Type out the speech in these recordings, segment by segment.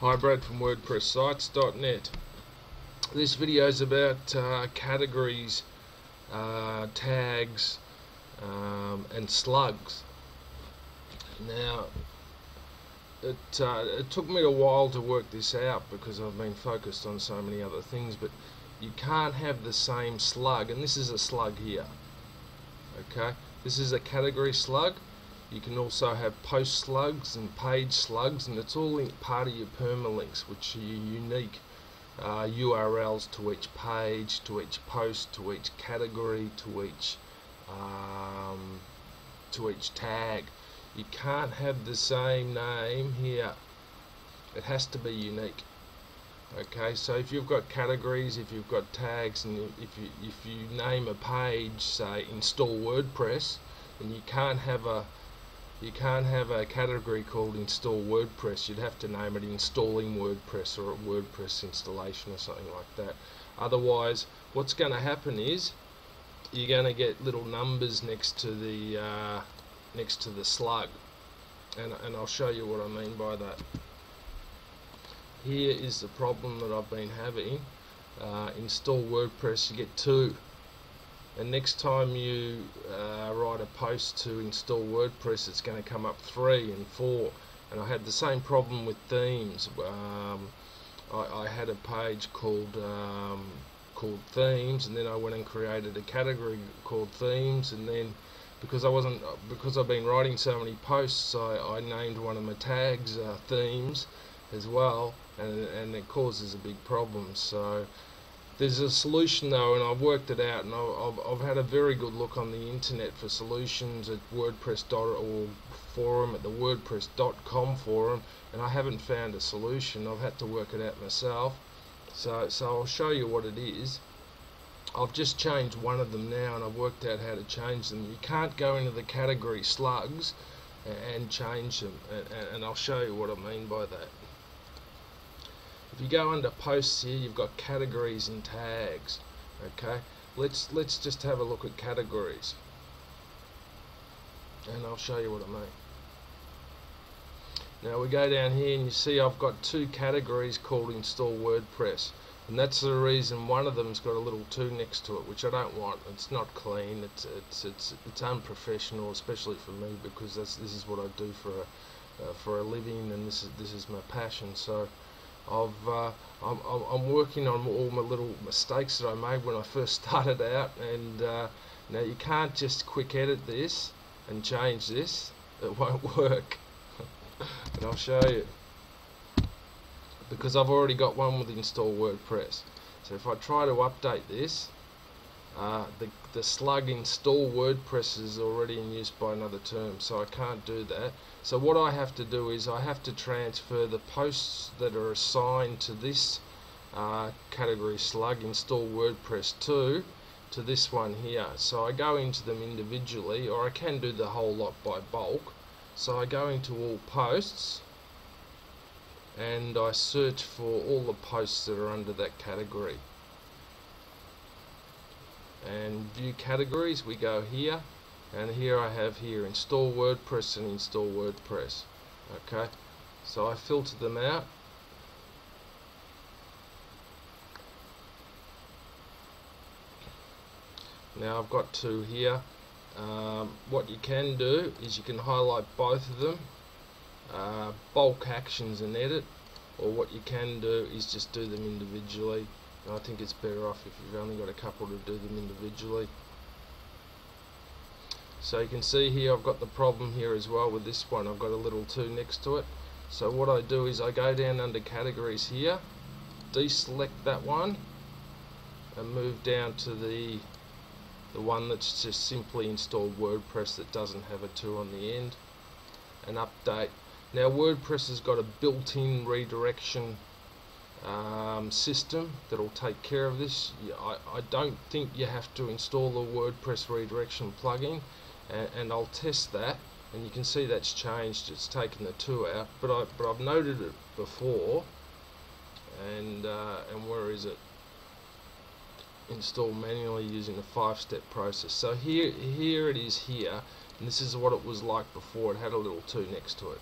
Hi, Brad from WordPressSites.net. This video is about uh, categories, uh, tags, um, and slugs. Now, it, uh, it took me a while to work this out because I've been focused on so many other things, but you can't have the same slug, and this is a slug here. Okay, this is a category slug you can also have post slugs and page slugs, and it's all part of your permalinks, which are unique uh, URLs to each page, to each post, to each category, to each um, to each tag. You can't have the same name here. It has to be unique. Okay, so if you've got categories, if you've got tags, and if you if you name a page, say install WordPress, then you can't have a you can't have a category called install WordPress. You'd have to name it installing WordPress or WordPress installation or something like that. Otherwise, what's going to happen is you're going to get little numbers next to the uh, next to the slug, and and I'll show you what I mean by that. Here is the problem that I've been having. Uh, install WordPress, you get two and next time you uh, write a post to install WordPress it's going to come up 3 and 4 and I had the same problem with themes. Um, I, I, had a page called um, called themes and then I went and created a category called themes. And then because I wasn't because I've been writing so many posts I, I named one of my tags uh, themes as well. And, and it causes a big problem. So there's a solution though, and I've worked it out, and I've, I've had a very good look on the internet for solutions at WordPress.org forum, at the WordPress.com forum, and I haven't found a solution. I've had to work it out myself. So, so I'll show you what it is. I've just changed one of them now, and I've worked out how to change them. You can't go into the category slugs and change them, and, and I'll show you what I mean by that. If you go under posts here, you've got categories and tags. Okay, let's let's just have a look at categories, and I'll show you what I mean. Now we go down here and you see I've got two categories called install WordPress. And that's the reason one of them's got a little 2 next to it which I don't want. It's not clean. It's it's it's it's unprofessional especially for me because that's this is what I do for a uh, for a living and this is this is my passion. So I've uh, I'm, I'm working on all my little mistakes that I made when I first started out and uh, now you can't just quick edit this and change this. It won't work. And I'll show you. Because I've already got one with install WordPress. So if I try to update this uh, the, the slug install WordPress is already in use by another term so I can't do that. So what I have to do is I have to transfer the posts that are assigned to this uh, category slug install WordPress 2 to this one here. So I go into them individually or I can do the whole lot by bulk. So I go into all posts and I search for all the posts that are under that category and view categories we go here and here I have here install WordPress and install WordPress okay? So I filter them out. Now I've got two here. Um, what you can do is you can highlight both of them uh, bulk actions and edit or what you can do is just do them individually I think it's better off if you've only got a couple to do them individually. So you can see here I've got the problem here as well with this one. I've got a little 2 next to it. So what I do is I go down under categories here, deselect that one, and move down to the the one that's just simply installed WordPress that doesn't have a 2 on the end, and update. Now WordPress has got a built-in redirection um, system that'll take care of this. I, I don't think you have to install the WordPress redirection plugin and, and I'll test that and you can see that's changed. It's taken the 2 out but, I, but I've noted it before and uh, and where is it? Install manually using the five-step process. So here here it is here and this is what it was like before. It had a little 2 next to it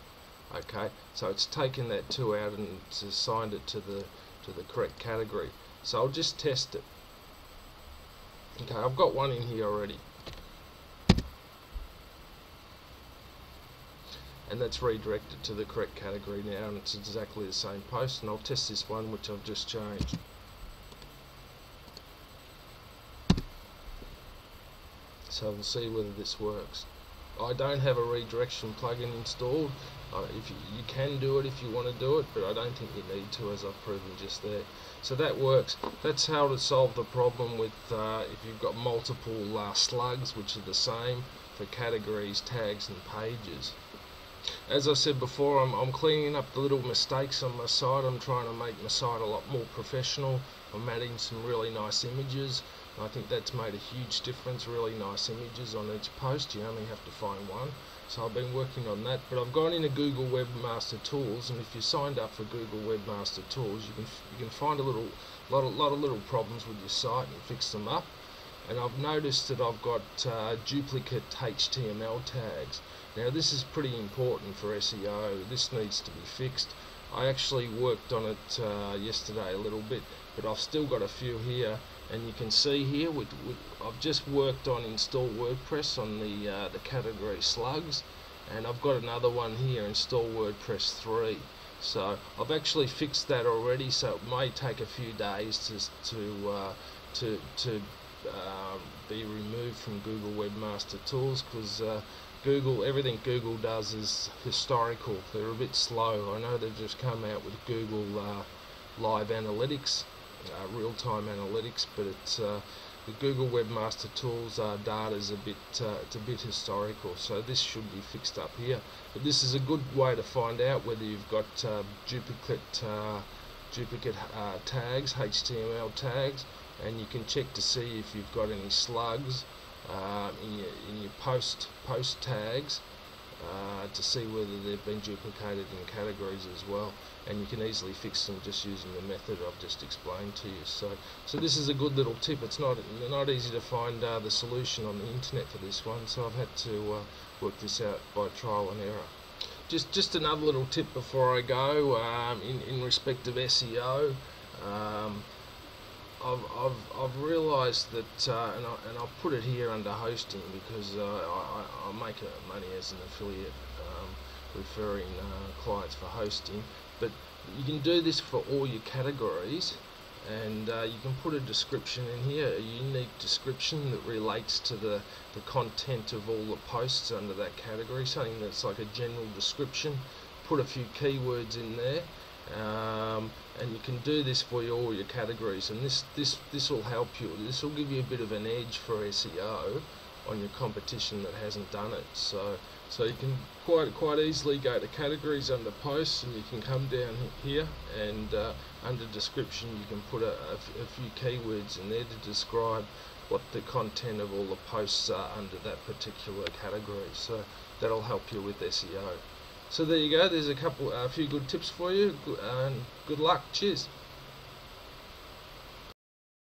okay so it's taken that 2 out and assigned it to the to the correct category. So I'll just test it. Okay I've got one in here already. And that's redirected to the correct category now and it's exactly the same post and I'll test this one which I've just changed. So we'll see whether this works I don't have a redirection plugin installed uh, if you, you, can do it if you want to do it but I don't think you need to as I've proven just there so that works that's how to solve the problem with uh, if you've got multiple uh, slugs which are the same for categories tags and pages as I said before, I'm, I'm, cleaning up the little mistakes on my site. I'm trying to make my site a lot more professional. I'm adding some really nice images. I think that's made a huge difference. Really nice images on each post. You only have to find one. So I've been working on that. But I've gone into Google Webmaster Tools, and if you're signed up for Google Webmaster Tools, you can you can find a little lot of, lot of little problems with your site and fix them up and I've noticed that I've got uh, duplicate HTML tags. Now this is pretty important for SEO. This needs to be fixed. I actually worked on it uh, yesterday a little bit, but I've still got a few here. And you can see here, I've just worked on install WordPress on the uh, the category slugs, and I've got another one here, install WordPress 3. So I've actually fixed that already. So it may take a few days to to uh, to to um, be removed from Google Webmaster Tools because uh, Google, everything Google does is historical. They're a bit slow. I know they've just come out with Google uh, Live Analytics, uh, real-time analytics, but it's uh, the Google Webmaster Tools uh, data is a bit uh, it's a bit historical. So this should be fixed up here. But this is a good way to find out whether you've got duplicate duplicate tags, HTML tags and you can check to see if you've got any slugs uh, in, your, in your post post tags uh, to see whether they've been duplicated in categories as well. And you can easily fix them just using the method I've just explained to you. So so this is a good little tip. It's not not easy to find uh, the solution on the internet for this one. So I've had to uh, work this out by trial and error. Just just another little tip before I go um, in, in respect of SEO um, I've, I've, I've realised that, uh, and, I, and I'll put it here under hosting because uh, I, I make money as an affiliate um, referring uh, clients for hosting, but you can do this for all your categories and uh, you can put a description in here, a unique description that relates to the, the content of all the posts under that category, something that's like a general description, put a few keywords in there um, and you can do this for all your categories. And this this this will help you. This will give you a bit of an edge for SEO on your competition that hasn't done it. So so you can quite quite easily go to categories under posts and you can come down here and uh, under description you can put a, a, few keywords in there to describe what the content of all the posts are under that particular category. So that'll help you with SEO so there you go. There's a couple, a few good tips for you, and good luck. Cheers.